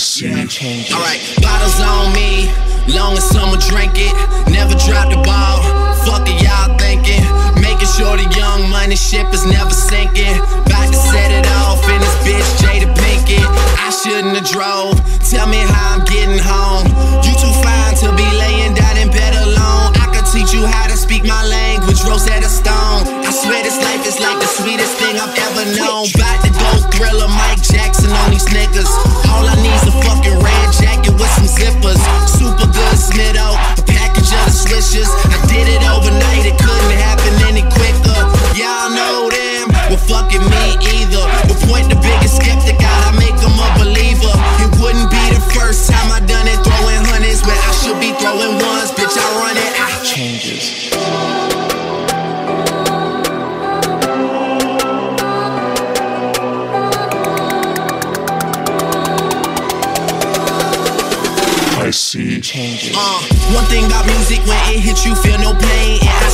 changes. Alright, bottles on me, long as someone drink it. Never drop the ball, fuck it, y'all thinking. Making sure the young money ship is never sinking. About to set it off in this bitch, Jada Pinkett. I shouldn't have drove, tell me how I'm getting home. You too fine to be laying down in bed alone. I could teach you how to speak my language, Rosetta Stone. I swear this life is like the sweetest thing I've ever known. About to go thriller Mike Jackson on these niggas. All I need's well fucking me either. But point the biggest skeptic out, I make them a believer. It wouldn't be the first time I done it, throwing hundreds where I should be throwing ones. Bitch, I run it. I changes. I see. Changes. Uh, one thing about music, when it hits you, feel no pain. And I